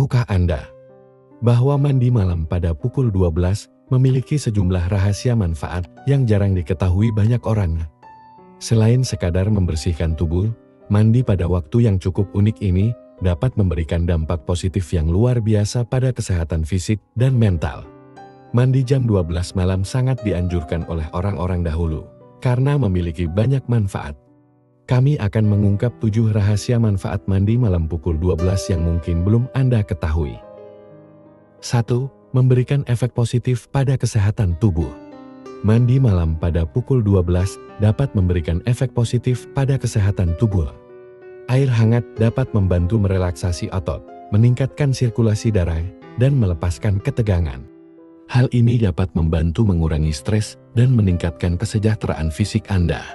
Tahukah Anda bahwa mandi malam pada pukul 12 memiliki sejumlah rahasia manfaat yang jarang diketahui banyak orang? Selain sekadar membersihkan tubuh, mandi pada waktu yang cukup unik ini dapat memberikan dampak positif yang luar biasa pada kesehatan fisik dan mental. Mandi jam 12 malam sangat dianjurkan oleh orang-orang dahulu, karena memiliki banyak manfaat. Kami akan mengungkap tujuh rahasia manfaat mandi malam pukul 12 yang mungkin belum Anda ketahui. 1. Memberikan efek positif pada kesehatan tubuh. Mandi malam pada pukul 12 dapat memberikan efek positif pada kesehatan tubuh. Air hangat dapat membantu merelaksasi otot, meningkatkan sirkulasi darah, dan melepaskan ketegangan. Hal ini dapat membantu mengurangi stres dan meningkatkan kesejahteraan fisik Anda.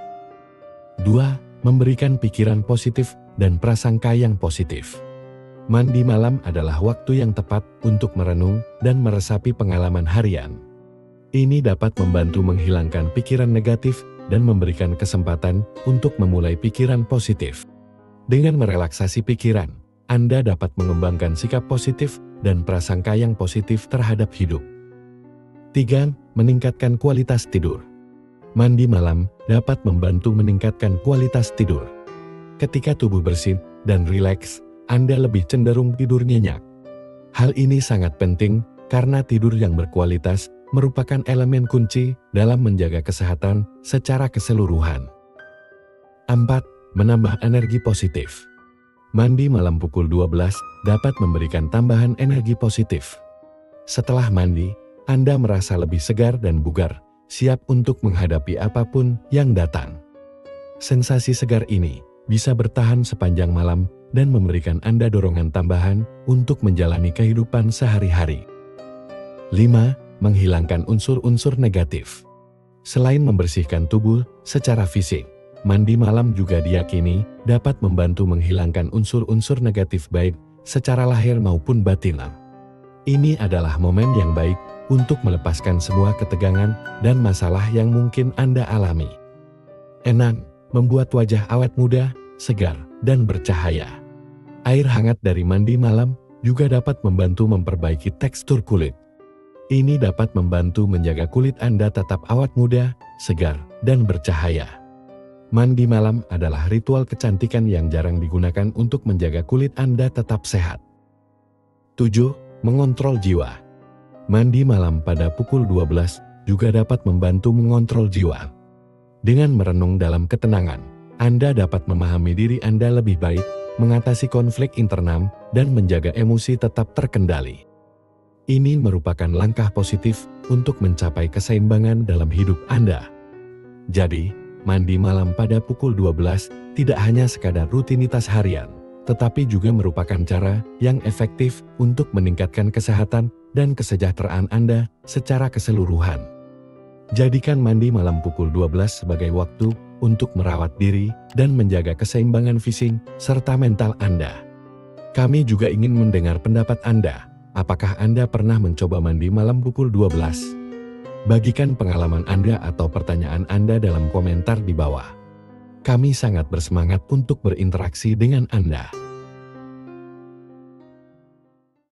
2. Memberikan pikiran positif dan prasangka yang positif. Mandi malam adalah waktu yang tepat untuk merenung dan meresapi pengalaman harian. Ini dapat membantu menghilangkan pikiran negatif dan memberikan kesempatan untuk memulai pikiran positif. Dengan merelaksasi pikiran, Anda dapat mengembangkan sikap positif dan prasangka yang positif terhadap hidup. 3. Meningkatkan kualitas tidur. Mandi malam dapat membantu meningkatkan kualitas tidur. Ketika tubuh bersih dan rileks, Anda lebih cenderung tidur nyenyak. Hal ini sangat penting karena tidur yang berkualitas merupakan elemen kunci dalam menjaga kesehatan secara keseluruhan. 4. Menambah energi positif. Mandi malam pukul 12 dapat memberikan tambahan energi positif. Setelah mandi, anda merasa lebih segar dan bugar, siap untuk menghadapi apa pun yang datang. Sensasi segar ini bisa bertahan sepanjang malam dan memberikan Anda dorongan tambahan untuk menjalani kehidupan sehari-hari. 5. Menghilangkan unsur-unsur negatif. Selain membersihkan tubuh secara fisik, mandi malam juga diyakini dapat membantu menghilangkan unsur-unsur negatif baik secara lahir maupun batin. Ini adalah momen yang baik untuk melepaskan semua ketegangan dan masalah yang mungkin Anda alami. Enam, membuat wajah awet muda, segar, dan bercahaya. Air hangat dari mandi malam juga dapat membantu memperbaiki tekstur kulit. Ini dapat membantu menjaga kulit Anda tetap awet muda, segar, dan bercahaya. Mandi malam adalah ritual kecantikan yang jarang digunakan untuk menjaga kulit Anda tetap sehat. 7. Mengontrol jiwa. Mandi malam pada pukul 12 juga dapat membantu mengontrol jiwa. Dengan merenung dalam ketenangan, Anda dapat memahami diri Anda lebih baik, mengatasi konflik internal, dan menjaga emosi tetap terkendali. Ini merupakan langkah positif untuk mencapai keseimbangan dalam hidup Anda. Jadi, mandi malam pada pukul 12 tidak hanya sekadar rutinitas harian, tetapi juga merupakan cara yang efektif untuk meningkatkan kesehatan dan kesejahteraan Anda secara keseluruhan. Jadikan mandi malam pukul 12 sebagai waktu untuk merawat diri dan menjaga keseimbangan fisik serta mental Anda. Kami juga ingin mendengar pendapat Anda. Apakah Anda pernah mencoba mandi malam pukul 12? Bagikan pengalaman Anda atau pertanyaan Anda dalam komentar di bawah. Kami sangat bersemangat untuk berinteraksi dengan Anda.